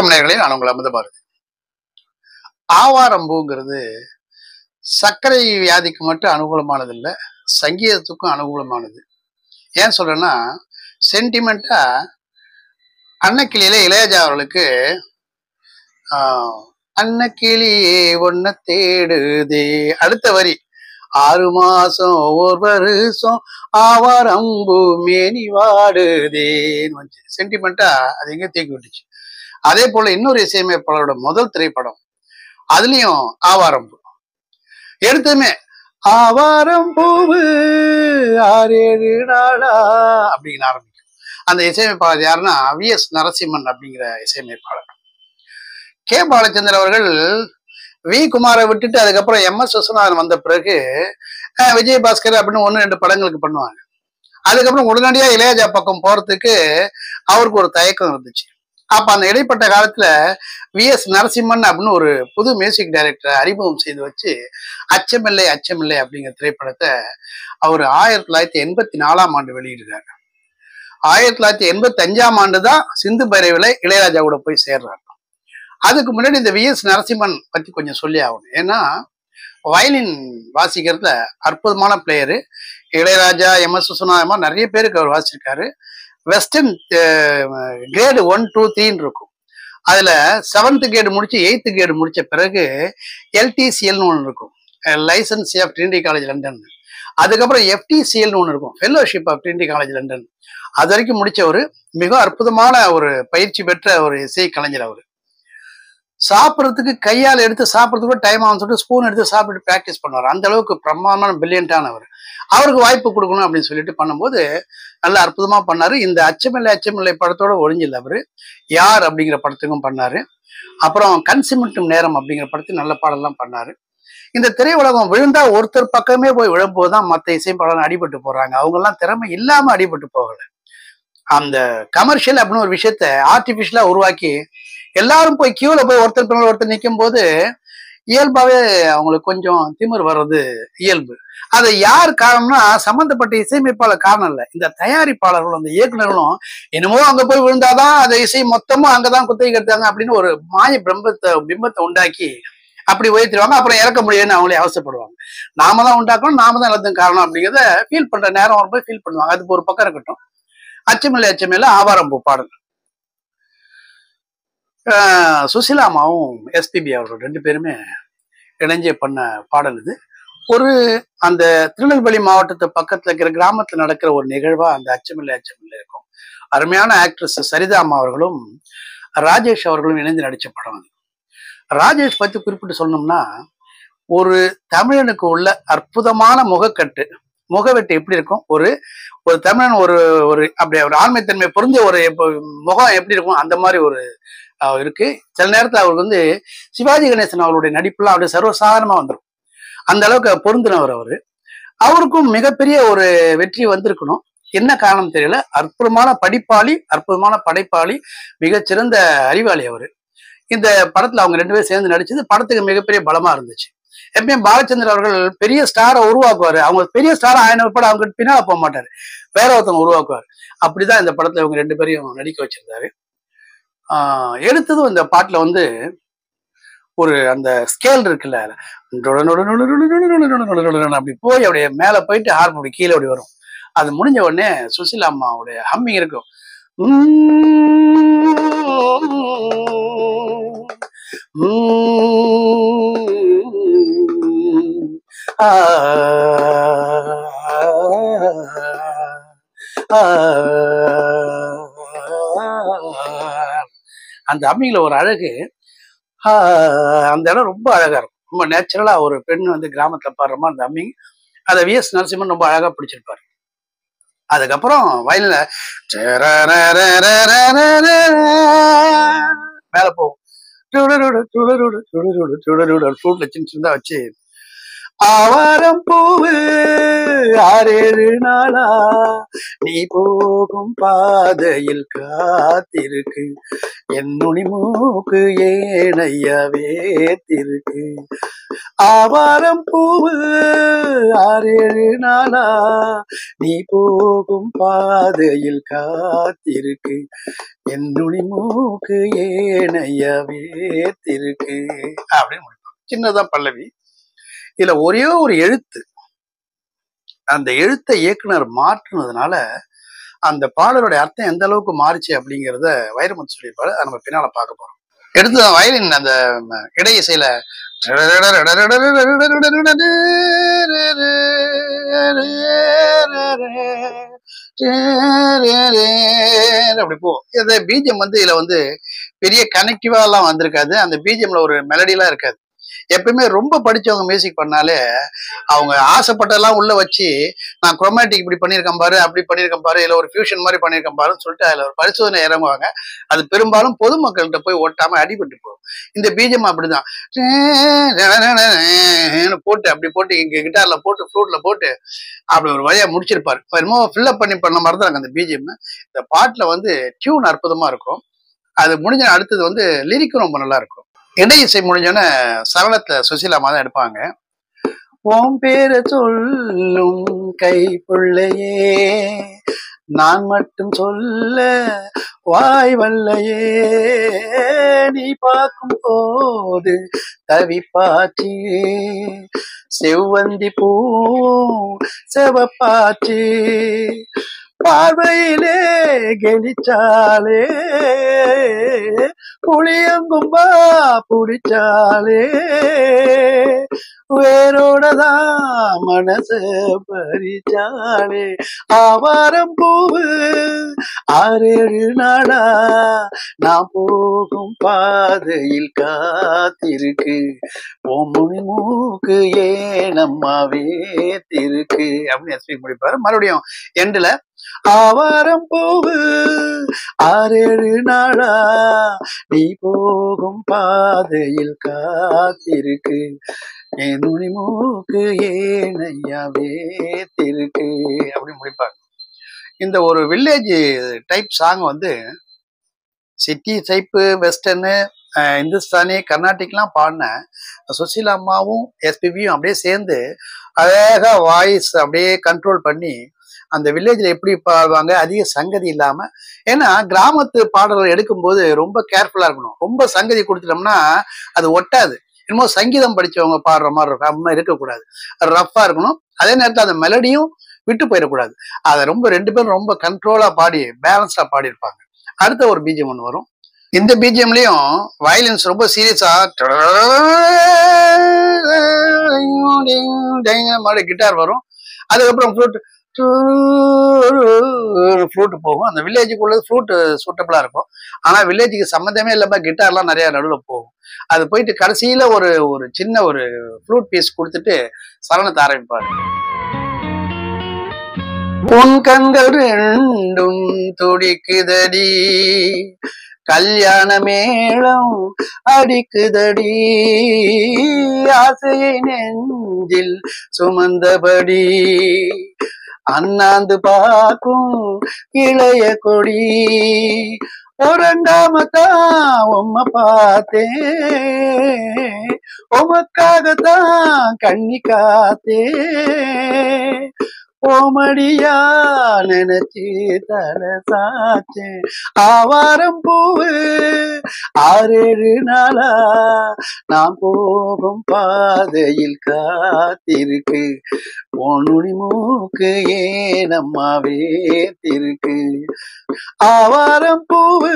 வணக்கம் நேர்களே நான் உங்களை அமுத பாரதி. ஆவாரம்பூங்கிறது சர்க்கரை வியாதிக்கு மட்டும் அனுகூலமானது இல்லை சங்கீதத்துக்கும் அனுகூலமானது. ஏன் சொல்றேன்னா சென்டிமெண்டா அன்னக்கிளியில இளையராஜா அவர்களுக்கு ஆஹ், அன்னக்கிளியே ஒன்ன தேடுதே. அடுத்த வரி ஆறு மாசம் ஒரு வருஷம் ஆவாரம்பு மேனி வாடுதேன்னு வந்துச்சு. சென்டிமெண்டா அது எங்க தேக்கி விட்டுச்சு. அதே போல இன்னொரு இசையமைப்பாளரோட முதல் திரைப்படம் அதுலயும் ஆவாரம்பூ எடுத்துமே ஆவாரம் பூவு ஆறேழு நாளா? அப்படின்னு ஆரம்பிக்கும். அந்த இசையமைப்பாளர் யாருன்னா வி. எஸ். நரசிம்மன் அப்படிங்கிற இசையமைப்பாளர். கே. பாலச்சந்தர் அவர்கள் வி. குமாரை விட்டுட்டு அதுக்கப்புறம் எம். எஸ். விஸ்வநாதன் வந்த பிறகு அஹ், விஜயபாஸ்கர் அப்படின்னு ஒன்று ரெண்டு படங்களுக்கு பண்ணுவாங்க. அதுக்கப்புறம் உடனடியா இளையராஜா பக்கம் போறதுக்கு அவருக்கு ஒரு தயக்கம் இருந்துச்சு. அப்ப அந்த இடைப்பட்ட காலத்துல வி எஸ் நரசிம்மன் அப்படின்னு ஒரு புது மியூசிக் டைரக்டரை அறிமுகம் செய்து வச்சு அச்சமில்லை அச்சமில்லை அப்படிங்கிற திரைப்படத்தை அவர் ஆயிரத்தி தொள்ளாயிரத்தி எண்பத்தி நாலாம் ஆண்டு வெளியிடுறாரு. ஆயிரத்தி தொள்ளாயிரத்தி எண்பத்தி அஞ்சாம் ஆண்டு தான் சிந்து பைரவில இளையராஜா கூட போய் சேர்றாரு. அதுக்கு முன்னாடி இந்த வி எஸ் நரசிம்மன் பத்தி கொஞ்சம் சொல்லி ஆகணும். ஏன்னா வயலின் வாசிக்கிறதுல அற்புதமான பிளேயரு இளையராஜா எம் எஸ் சுசுனா நிறைய பேருக்கு அவர் வாசிச்சிருக்காரு. வெஸ்டர்ன் கிரேடு ஒன் டூ த்ரீன்னு இருக்கும். அதுல செவன்த்து கிரேடு முடிச்சு எயித்து கிரேடு முடிச்ச பிறகு எல்டிசிஎல்னு ஒன்று இருக்கும். Licence of Trinity College London அதுக்கப்புறம் எஃப்டிசிஎல்னு ஒன்று இருக்கும். Fellowship of Trinity College London அது வரைக்கும் முடித்த ஒரு மிக அற்புதமான ஒரு பயிற்சி பெற்ற ஒரு இசை கலைஞர் அவர். சாப்பிட்றதுக்கு கையால் எடுத்து சாப்பிட்றதுக்கு டைம் ஆகும் சொல்லிட்டு ஸ்பூன் எடுத்து சாப்பிட்டு ப்ராக்டிஸ் பண்ணுவார். அந்த அளவுக்கு பிரமாதமான பிரில்லியண்டானவர் அவருக்கு வாய்ப்பு கொடுக்கணும் அப்படின்னு சொல்லிட்டு பண்ணும்போது நல்ல அற்புதமா பண்ணாரு. இந்த அச்சமில்லை அச்சமில்லை படத்தோட ஒழிஞ்சில் அவரு. யார் அப்படிங்கிற படத்துக்கும் பண்ணாரு. அப்புறம் கன்சிமெண்ட்டும் நேரம் அப்படிங்கிற படத்துக்கு நல்ல பாடலாம் பண்ணாரு. இந்த திரையுலகம் விழுந்தா ஒருத்தர் பக்கமே போய் விழும்போது தான் மற்ற இசைப்பாளர் அடிபட்டு போறாங்க. அவங்க எல்லாம் திறமை இல்லாம அடிபட்டு போகல. அந்த கமர்ஷியல் அப்படின்னு ஒரு விஷயத்த ஆர்டிபிஷியலா உருவாக்கி எல்லாரும் போய் கியூல போய் ஒருத்தர் பின்னால் ஒருத்தர் நிற்கும் போது இயல்பாவே அவங்களுக்கு கொஞ்சம் திமிர் வர்றது இயல்பு. அதை யார் காரணம்னா சம்பந்தப்பட்ட இசையமைப்பாளர் காரணம் இல்லை. இந்த தயாரிப்பாளர்களும் அந்த இயக்குனர்களும் என்னமோ அங்க போய் விழுந்தாதான் அந்த இசை மொத்தமும் அங்கதான் குத்தகை கட்டுறாங்க அப்படின்னு ஒரு மாய பிரம்பத்தை பிம்பத்தை உண்டாக்கி அப்படி உயர்த்திடுவாங்க. அப்புறம் இறக்க முடியும்னு அவங்களே அவசப்படுவாங்க நாம தான் உண்டாக்கணும் நாம தான் எல்லாத்துக்கும் காரணம் அப்படிங்கிறத ஃபீல் பண்ற நேரம் வரும்போது ஃபீல் பண்ணுவாங்க. அதுக்கு ஒரு பக்கம் இருக்கட்டும். அச்சமில்லை அச்சமில்லை ஆவாரம்பூ பாடல். சுசிலாமாவும் எஸ்பிபி அவர்கள் ரெண்டு பேருமே இணைஞ்சே பண்ண பாடல் இது. ஒரு அந்த திருநெல்வேலி மாவட்டத்து பக்கத்துல இருக்கிற கிராமத்துல நடக்கிற ஒரு நிகழ்வா அந்த அச்சமில்லை அச்சமில்லை இருக்கும். அருமையான ஆக்ட்ரஸ் சரிதாமா அவர்களும் ராஜேஷ் அவர்களும் இணைந்து நடித்த படம் அது. ராஜேஷ் பத்தி குறிப்பிட்டு சொல்லணும்னா ஒரு தமிழனுக்கு உள்ள அற்புதமான முகக்கட்டு முகவெட்டு எப்படி இருக்கும்? ஒரு ஒரு தமிழன் ஒரு ஒரு அப்படி ஒரு ஆண்மைத்தன்மை பொருந்த ஒரு முகம் எப்படி இருக்கும்? அந்த மாதிரி ஒரு இருக்கு. சில நேரத்துல அவருக்கு வந்து சிவாஜி கணேசன் அவருடைய நடிப்புலாம் அப்படியே சர்வசாதாரணமாக வந்துடும் அந்த அளவுக்கு பொருந்தினவர் அவரு. அவருக்கும் மிகப்பெரிய ஒரு வெற்றி வந்திருக்கணும். என்ன காரணம் தெரியல. அற்புதமான படிப்பாளி அற்புதமான படைப்பாளி மிகச்சிறந்த அறிவாளி அவரு. இந்த படத்துல அவங்க ரெண்டு பேரும் சேர்ந்து நடிச்சது படத்துக்கு மிகப்பெரிய பலமா இருந்துச்சு. எப்பயும் பாலச்சந்தர் அவர்கள் பெரிய ஸ்டாரை உருவாக்குவாரு. அவங்க பெரிய ஸ்டாரை ஆயின உட்பட அவங்க பின்னால போக மாட்டாரு. வேற ஒருத்தவங்க உருவாக்குவார். அப்படிதான் இந்த படத்துல இவங்க ரெண்டு பேரையும் நடிக்க வச்சிருந்தாரு. ஆஹ் எடுத்ததும் இந்த பாட்டுல வந்து ஒரு அந்த ஸ்கேல் இருக்குல்ல அப்படி போய் அப்படியே மேல போயிட்டு ஹார்மோனி கீழே அப்படி வரும் அது முடிஞ்ச உடனே சுசிலா அம்மாவுடைய ஹம்மிங் இருக்கும் அந்த அம்மிங்கள ஒரு அழகு அந்த இடம் ரொம்ப அழகா இருக்கும் ரொம்ப நேச்சுரலா ஒரு பெண் வந்து கிராமத்துல பாடுறமா அந்த அம்மி அதை வி எஸ் நரசிம்மன் ரொம்ப அழகா பிடிச்சிருப்பாரு அதுக்கப்புறம் வயலில் மேல போகும் ஃப்ளூட்ல சின்ன சின்னதா வச்சு ஆவாரம் பூவு ஆறேழு நாளா? நீ போகும் பாதையில் காத்திருக்கு. என் நுனி மூக்கு ஏனையா வேத்திருக்கு. ஆவாரம் பூவு ஆறேழு நாளா? நீ போகும் பாதையில் காத்திருக்கு. என் நுனி மூக்கு ஏனையா வேத்திருக்கு. அப்படின்னு சின்னதான் பல்லவி. இதுல ஒரே ஒரு எழுத்து. அந்த எழுத்தை இயக்குனர் மாற்றினதுனால அந்த பாடலுடைய அர்த்தம் எந்த அளவுக்கு மாறுச்சு அப்படிங்கிறத வைரமுத்து சொல்லியிருப்பாரு. அதை நம்ம பின்னால பார்க்க போறோம். எடுத்து வயலின் அந்த ம, இடை இசையில அப்படி போ. இந்த பீஜம் வந்து இதுல வந்து பெரிய கனெக்டிவா எல்லாம் வந்திருக்காது. அந்த பீஜம்ல ஒரு மெலடிலாம் இருக்காது. எப்பயுமே ரொம்ப படிச்சவங்க மியூசிக் பண்ணாலே அவங்க ஆசைப்பட்டதெல்லாம் உள்ள வச்சு நான் குரோமேட்டிக் இப்படி பண்ணியிருக்கேன் பாரு அப்படி பண்ணியிருக்கேன் பாரு இல்ல ஒரு ஃபியூஷன் மாதிரி பண்ணியிருக்கேன் பாருன்னு சொல்லிட்டு அதுல ஒரு பரிசோதனை இறங்குவாங்க. அது பெரும்பாலும் பொதுமக்கள்கிட்ட போய் ஓட்டாம அடிபட்டு போகும். இந்த பீஜம் அப்படிதான். போட்டு அப்படி போட்டு இங்க கிட்டார்ல போட்டு ஃப்ளூட்டில் போட்டு அப்படி ஒரு வழியா முடிச்சிருப்பாரு என்னமோ ஃபில்லப் பண்ணி பண்ண மாதிரி தான் அந்த பீஜம் இந்த பாட்டுல வந்து டியூன் அற்புதமா இருக்கும் அது முடிஞ்ச அடுத்தது வந்து லிரிக்கும் ரொம்ப நல்லா இருக்கும் இடை இசை முடிஞ்சோன்னே சரளத்தை சுசீலாமா தான் எடுப்பாங்க. ஓம் பேர சொல்லும் கை பிள்ளையே நான் மட்டும் சொல்ல வாய் வல்லையே நீ பார்க்கும் போது தவிப்பாச்சு செவ்வந்தி பூ செவப்பாச்சு. பார்வையிலே கெளிச்சாலே புளியங்கும்பா புடிச்சாலே. வேரோடதான் மனச பறிச்சாலே. ஆவாரம் பூவு ஆறேழு நாளா நான் போகும் பாதையில் காத்திருக்கு. பொம்முனி மூக்கு ஏனம்மா திருக்கு. அப்படின்னு எஸ்பி முடிப்பாரு. மறுபடியும் எண்டுல ஆவாரம் போகு ஆறேழு நாளா நீ போகும் பாதையில் காத்திருக்கு. என் மூக்கு ஏனையா வேத்திருக்கு. அப்படி முடிப்பாங்க. இந்த ஒரு வில்லேஜ் டைப் சாங் வந்து சிட்டி டைப்பு வெஸ்டர்னு இந்துஸ்தானி கர்நாடிக்லாம் பாடின சுசீலா அம்மாவும் எஸ்பிபியும் அப்படியே சேர்ந்து அழகா வாய்ஸ் அப்படியே கண்ட்ரோல் பண்ணி அந்த வில்லேஜில் எப்படி பாடுவாங்க அதிக சங்கதி இல்லாமல் ஏன்னா கிராமத்து பாடல்கள் எடுக்கும்போது ரொம்ப கேர்ஃபுல்லாக இருக்கணும் ரொம்ப சங்கதி கொடுத்துட்டோம்னா அது ஒட்டாது என்னமோ சங்கீதம் படித்தவங்க பாடுற மாதிரி இருக்கும் அம்மா இருக்கக்கூடாது ரஃப்பாக இருக்கணும் அதே நேரத்தில் அந்த மெலடியும் விட்டு போயிடக்கூடாது அதை ரொம்ப ரெண்டு பேரும் ரொம்ப கண்ட்ரோலாக பாடி பேலன்ஸ்டாக பாடியிருப்பாங்க அடுத்த ஒரு பீஜம் ஒன்று வரும் இந்த பீஜியம்லயும் வயலின்ஸ் ரொம்ப சீரியஸா மாதிரி கிட்டார் வரும் அதுக்கப்புறம் ஃப்ளூட் ஃப்ளூட் போகும். அந்த வில்லேஜுக்குள்ள ஃப்ளூட் சூட்டபிளாக இருக்கும். ஆனால் வில்லேஜுக்கு சம்மந்தமே இல்லாமல் கிட்டார்லாம் நிறைய நடுவில் போகும். அது போயிட்டு கடைசியில் ஒரு ஒரு சின்ன ஒரு ஃப்ளூட் பீஸ் கொடுத்துட்டு சரணத்தை ஆரம்பிப்பாரு. உன் கண்கள் ரெண்டும் துடிக்குதடி. கல்யாண மேளம் அடிக்குதடி. ஆசையை நெஞ்சில் சுமந்தபடி அண்ணாந்து பார்க்கும் இளைய கொடி. உறங்காமத்தான் உம்ம பார்த்தேன். உமக்காகத்தான் கண்ணி காத்தே ஓமடியா நினைச்சு தலை சாச்சேன் ஆவாரம் பூவு ஆறேழு நாளா நாம் போகும் பாதையில் காத்திருக்கு. பொன்னுடி மூக்கு ஏனம்மா திருக்கு ஆவாரம் பூவு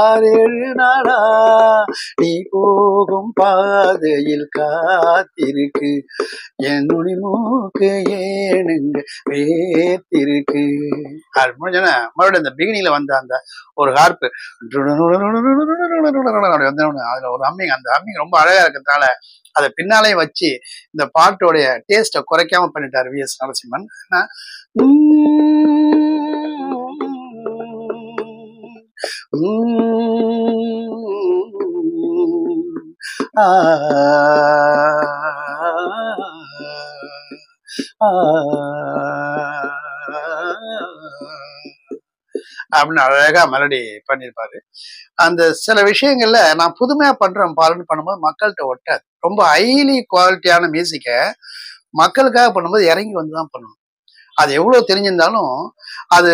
ஆறேழு நாளா நீ போகும் பாதையில் காத்திருக்கு. என் மூக்கு மூக்கு வேணுங்க வேத்திருக்கு அது முடிஞ்சோன்னா மறுபடியும் அந்த பிகினில வந்த அந்த ஒரு ஹார்ப்பு அதுல ஒரு ஹம்மிங் அந்த ஹம்மிங் ரொம்ப அழகா இருக்கிறதுனால அதை பின்னாலே வச்சு இந்த பாட்டோடைய டேஸ்ட்டை குறைக்காம பண்ணிட்டாரு வி எஸ் நரசிம்மன் ஆ, அப்படின்னு அழகா மெலடி பண்ணியிருப்பாரு அந்த சில விஷயங்கள்ல நான் புதுமையா பண்றேன் பாருன்னு பண்ணும்போது மக்கள்கிட்ட ஒட்டாது. ரொம்ப ஹைலி குவாலிட்டியான மியூசிக்கை மக்களுக்காக பண்ணும்போது இறங்கி வந்து தான் பண்ணணும். அது எவ்வளவு தெரிஞ்சிருந்தாலும் அது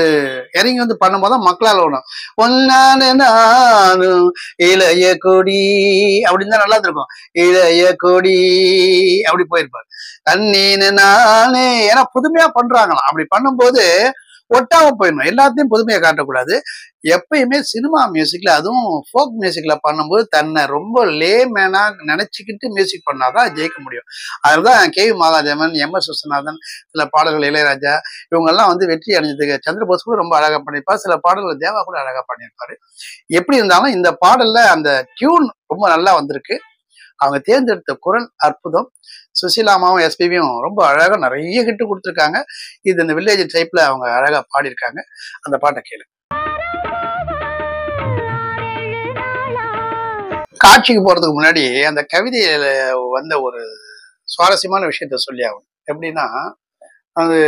இறங்கி வந்து பண்ணும்போது தான் மக்களால் ஓடும். ஒன்னான நானும் இளைய கொடி அப்படின்னு தான் நல்லா இருக்கும் இளைய கொடி அப்படி போயிருப்பாரு. தண்ணீனு நானே ஏன்னா புதுமையா பண்றாங்களாம். அப்படி பண்ணும்போது ஒட்டாம போயிடணும். எல்லாத்தையும் புதுமையை காட்டக்கூடாது. எப்பயுமே சினிமா மியூசிக்ல அதுவும் ஃபோக் மியூசிக்ல பண்ணும்போது தன்னை ரொம்ப லேமேனா நினைச்சுக்கிட்டு மியூசிக் பண்ணாதான் ஜெயிக்க முடியும். அதுதான் K V Mahadevan M S Viswanathan சில பாடல்கள் இளையராஜா இவங்க எல்லாம் வந்து வெற்றி அடைஞ்சதுக்கு சந்திரபோஸ் கூட ரொம்ப அழகா பண்ணியிருப்பார். சில பாடல்கள் தேவா கூட அழகா பண்ணியிருப்பாரு. எப்படி இருந்தாலும் இந்த பாடல்ல அந்த டியூன் ரொம்ப நல்லா வந்திருக்கு. அவங்க தேர்ந்தெடுத்த குரல் அற்புதம். சுசிலாமாவும் எஸ்பிபியும் ரொம்ப அழகா நிறைய கிட்டு கொடுத்துருக்காங்க. இது இந்த வில்லேஜ் டைப்ல அவங்க அழகா பாடியிருக்காங்க. அந்த பாட்டை கேளு. காட்சிக்கு போறதுக்கு முன்னாடி அந்த கவிதையில் வந்த ஒரு சுவாரஸ்யமான விஷயத்த சொல்லி ஆகணும். எப்படின்னா அது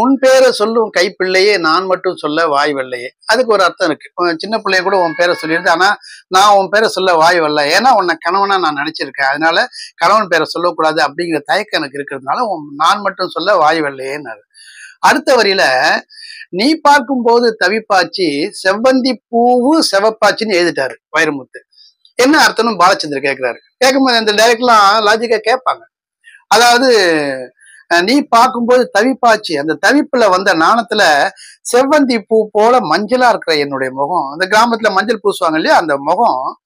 உன் பேரை சொல்லும் கைப்பிள்ளையே நான் மட்டும் சொல்ல வாய் வெள்ளையே அதுக்கு ஒரு அர்த்தம் இருக்கு. உன் சின்ன பிள்ளைய கூட உன் பேரை சொல்லிடுது ஆனா நான் உன் பேரை சொல்ல வாய் வரல ஏன்னா உன்னை கணவனா நான் நினைச்சிருக்கேன். அதனால கணவன் பேரை சொல்லக்கூடாது அப்படிங்கிற தயக்கம் எனக்கு இருக்கிறதுனால உன் நான் மட்டும் சொல்ல வாய் வெள்ளையேன்னு அடுத்த வரியில நீ பார்க்கும்போது தவிப்பாச்சி செவ்வந்தி பூவு செவப்பாச்சின்னு எழுதிட்டாரு வைரமுத்து. என்ன அர்த்தம்னு பாலச்சந்தர் கேட்கிறாரு கேட்கும்போது அந்த டைரக்ட்லாம் லாஜிக்கா கேட்பாங்க. அதாவது நீ பார்க்கும்போது தவிப்பாச்சு. அந்த தவிப்புல வந்த நாணத்துல செவ்வந்தி பூ போல மஞ்சளா இருக்கிற என்னுடைய முகம். அந்த கிராமத்துல மஞ்சள் பூசுவாங்க இல்லையா? அந்த முகம்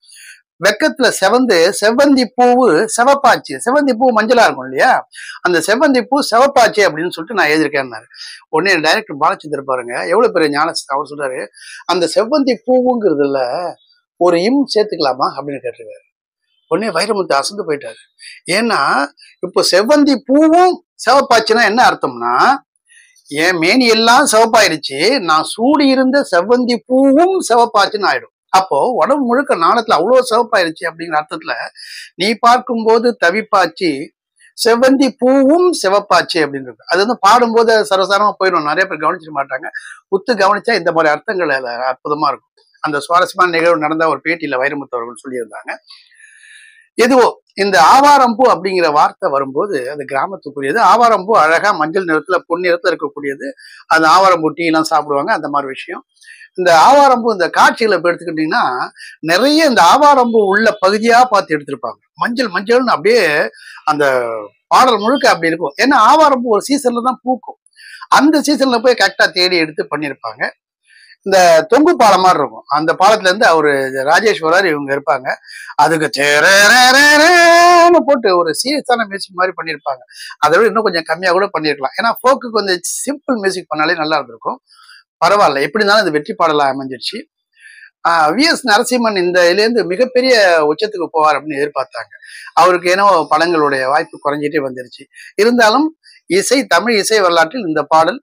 வெக்கத்துல செவந்து செவ்வந்தி பூவு செவப்பாச்சு. செவ்வந்தி பூ மஞ்சளா இருக்கும் இல்லையா? அந்த செவ்வந்தி பூ செவப்பாச்சு அப்படின்னு சொல்லிட்டு நான் எழுதியிருக்கேன்னாரு. உடனே டைரக்டர் பாலச்சந்திர பாருங்க. எவ்வளவு பெரிய ஞான அவர் சொல்றாரு அந்த செவ்வந்தி பூவுங்கிறதுல ஒரு இம் சேர்த்துக்கலாமா அப்படின்னு கேட்டிருக்காரு. உடனே வைரமுத்து அசந்து போயிட்டாரு. ஏன்னா இப்போ செவ்வந்தி பூவும் சிவப்பாச்சுன்னா என்ன அர்த்தம்னா என் மேனி எல்லாம் சிவப்பாயிருச்சு நான் சூடி இருந்த செவ்வந்தி பூவும் சிவப்பாச்சுன்னு ஆயிடும். அப்போ உடம்பு முழுக்க நாளத்துல அவ்வளவு சிவப்பாயிருச்சு அப்படிங்கிற அர்த்தத்துல நீ பார்க்கும்போது தவிப்பாச்சு செவ்வந்தி பூவும் சிவப்பாச்சு அப்படின்னு அது வந்து பாடும்போது சரசாரமா போயிடும். நிறைய பேர் கவனிச்சிட மாட்டாங்க. உத்து கவனிச்சா இந்த மாதிரி அர்த்தங்கள் அற்புதமா இருக்கும். அந்த சுவாரஸ்யமான நிகழ்வு நடந்த ஒரு பேட்டியில வைரமுத்து அவர்கள் சொல்லியிருந்தாங்க. எதுவோ இந்த ஆவாரம்பூ அப்படிங்கிற வார்த்தை வரும்போது அது கிராமத்துக்குரியது ஆவாரம்பூ அழகா மஞ்சள் நிறத்துல பொன்னிறத்துல இருக்கக்கூடியது. அந்த ஆவாரம்பூ டீ எல்லாம் சாப்பிடுவாங்க அந்த மாதிரி விஷயம். இந்த ஆவாரம்பூ இந்த காட்சிகளை இப்ப எடுத்துக்கிட்டீங்கன்னா நிறைய இந்த ஆவாரம்பூ உள்ள பகுதியா பார்த்து எடுத்திருப்பாங்க. மஞ்சள் மஞ்சள்னு அப்படியே அந்த பாடல் முழுக்க அப்படி இருக்கும். ஏன்னா ஆவாரம்பூ ஒரு சீசன்ல தான் பூக்கும். அந்த சீசன்ல போய் கரெக்டா தேடி எடுத்து பண்ணியிருப்பாங்க. இந்த தொங்கு பாலம் மாதிரி இருக்கும். அந்த பாலத்துல இருந்து அவரு ராஜேஸ்வரர் இவங்க இருப்பாங்க. அதுக்கு போட்டு ஒரு சீரியஸான மியூசிக் மாதிரி பண்ணியிருப்பாங்க. அதை விட இன்னும் கொஞ்சம் கம்மியா கூட பண்ணியிருக்கலாம். ஏன்னா ஃபோக்கு கொஞ்சம் சிம்பிள் மியூசிக் பண்ணாலே நல்லா இருந்திருக்கும். பரவாயில்ல. எப்படி இருந்தாலும் இந்த வெற்றி பாடலாக அமைஞ்சிருச்சு. வி எஸ் நரசிம்மன் இந்த இதுலேருந்து மிகப்பெரிய உச்சத்துக்கு போவார் அப்படின்னு எதிர்பார்த்தாங்க. அவருக்கு ஏனோ படங்களுடைய வாய்ப்பு குறைஞ்சிட்டே வந்துருச்சு. இருந்தாலும் இசை தமிழ் இசை வரலாற்றில் இந்த பாடல்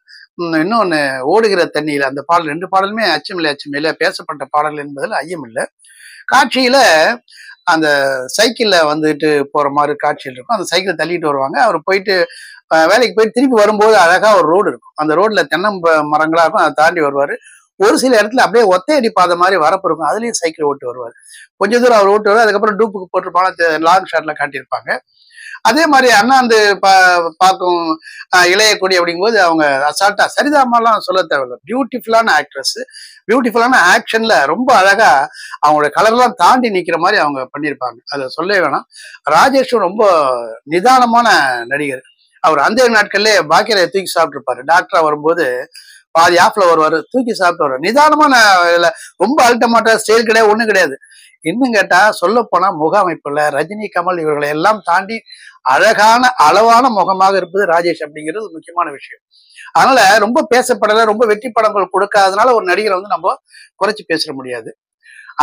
இன்னொன்று ஓடுகிற தண்ணியில் அந்த பாடல் ரெண்டு பாடலுமே அச்சமில்லை அச்சமில்லை பேசப்பட்ட பாடல் என்பதில் ஐயமில்லை காட்சியில் அந்த சைக்கிளில் வந்துட்டு போகிற மாதிரி காட்சியில் இருக்கும். அந்த சைக்கிளை தள்ளிட்டு வருவாங்க. அவர் போயிட்டு வேலைக்கு போயிட்டு திருப்பி வரும்போது அழகாக ஒரு ரோடு இருக்கும். அந்த ரோட்டில் தென்னம் மரங்களாக இருக்கும். அதை தாண்டி வருவார். ஒரு சில இடத்துல அப்படியே ஒத்தையடி பாதை மாதிரி வரப்பு இருக்கும். அதுலயும் சைக்கிள் ஓட்டு வருவார். கொஞ்ச தூரம் அவர் ஓட்டு வருவார் அதுக்கப்புறம் டூப்புக்கு போட்டிருப்பாங்க. லாங் ஷாட்ல காட்டியிருப்பாங்க. அதே மாதிரி அண்ணாந்து பா பார்க்கும் அஹ், இளைய கொடி அப்படிங்கும்போது அவங்க அசால்ட்டா சரிதாமெல்லாம் சொல்ல தேவையில்லை. பியூட்டிஃபுல்லான ஆக்ட்ரஸ் பியூட்டிஃபுல்லான ஆக்ஷன்ல ரொம்ப அழகா அவங்களோட கலர்லாம் தாண்டி நிக்கிற மாதிரி அவங்க பண்ணியிருப்பாங்க. அதை சொல்லவே வேணாம். ராஜேஷும் ரொம்ப நிதானமான நடிகர். அவர் அந்த நாட்கள்லேயே பாக்கியரை தூக்கி சாப்பிட்டுருப்பாரு. டாக்டரா வரும்போது பாதி ஆஃப்ல வருவாரு தூக்கி சாப்பிட்டு வருவார் நிதானமான இதுல ரொம்ப அழுட்ட மாட்டார் ஸ்டைல் கிடையாது ஒண்ணும் கிடையாது. இன்னும் கேட்டா சொல்ல போனா முக அமைப்புல ரஜினி கமல் இவர்களை எல்லாம் தாண்டி அழகான அளவான முகமாக இருப்பது ராஜேஷ் அப்படிங்கிறது முக்கியமான விஷயம். அதனால ரொம்ப பேசப்படல ரொம்ப வெற்றி படங்கள் கொடுக்காதனால ஒரு நடிகரை வந்து நம்ம குறைச்சு பேசிட முடியாது.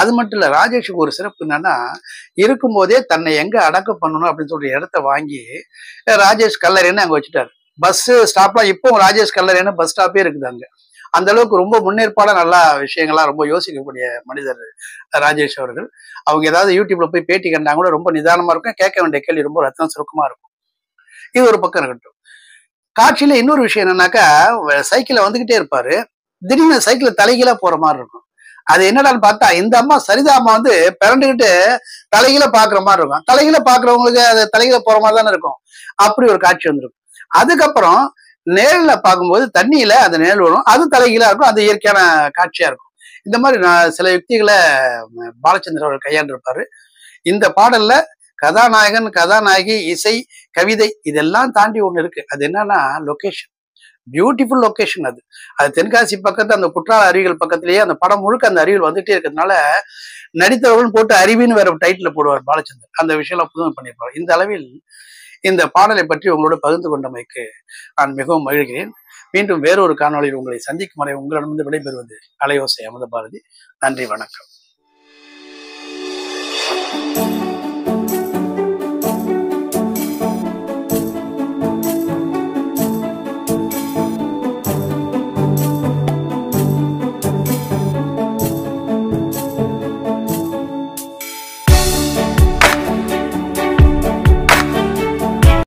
அது மட்டும் இல்ல ராஜேஷுக்கு ஒரு சிறப்பு என்னன்னா இருக்கும்போதே தன்னை எங்க அடக்கம் பண்ணணும் அப்படின்னு சொல்ற இடத்த வாங்கி ராஜேஷ் கல்லறைன்னு அங்க வச்சுட்டாரு. பஸ் ஸ்டாப்லாம் இப்போ ராஜேஷ் கல்லறைன்னு பஸ் ஸ்டாப்பே இருக்குது அங்க. அந்த அளவுக்கு ரொம்ப முன்னேற்பாடா நல்லா விஷயங்கள்லாம் ரொம்ப யோசிக்கக்கூடிய மனிதர் ராஜேஷ் அவர்கள். அவங்க ஏதாவது யூடியூப்ல போய் பேட்டி கண்டாங்க கூட ரொம்ப நிதானமா இருக்கும். கேட்க வேண்டிய கேள்வி ரொம்ப ரத்தம் சுருக்கமா இருக்கும். இது ஒரு பக்கம் இருக்கட்டும். காட்சியில இன்னொரு விஷயம் என்னன்னாக்கா சைக்கிளை வந்துகிட்டே இருப்பாரு. திடீர்னு சைக்கிள் தலைகீழா போற மாதிரி இருக்கும். அது என்னடான்னு பார்த்தா இந்த அம்மா சரிதா அம்மா வந்து பிறண்டுகிட்டு தலைகீழ பாக்குற மாதிரி இருக்கும். தலைகீழ பாக்குறவங்களுக்கு அது தலைகீழ போற மாதிரி தானே இருக்கும். அப்படி ஒரு காட்சி வந்திருக்கும். அதுக்கப்புறம் நேரில் பார்க்கும்போது தண்ணியில அந்த நிழல் வரும் அது தலைகீழா இருக்கும் அது இயற்கையான காட்சியா இருக்கும். இந்த மாதிரி நான் சில யுக்திகளை ம, பாலச்சந்திரன் அவர்கள் கையாண்டிருப்பாரு. இந்த பாடல்ல கதாநாயகன் கதாநாயகி இசை கவிதை இதெல்லாம் தாண்டி ஒண்ணு இருக்கு. அது என்னன்னா லொகேஷன் பியூட்டிஃபுல் லொகேஷன் அது. அது தென்காசி பக்கத்து அந்த குற்றால அருவிகள் பக்கத்திலேயே அந்த படம் முழுக்க அந்த அருவிகள் வந்துட்டே இருக்கிறதுனால நடித்தவர்கள் போட்டு அருவின்னு வேற டைட்டில் போடுவார் பாலச்சந்தர். அந்த விஷயம்லாம் புதுமை பண்ணியிருப்பார். இந்த அளவில் இந்த பாடலை பற்றி உங்களோட பகிர்ந்து கொண்டமைக்கு நான் மிகவும் மகிழ்கிறேன். மீண்டும் வேறொரு காணொளியில் உங்களை சந்திக்கும் வரை உங்களிடமிருந்து விடைபெறுவது அலையோசை அமுத பாரதி நன்றி வணக்கம்.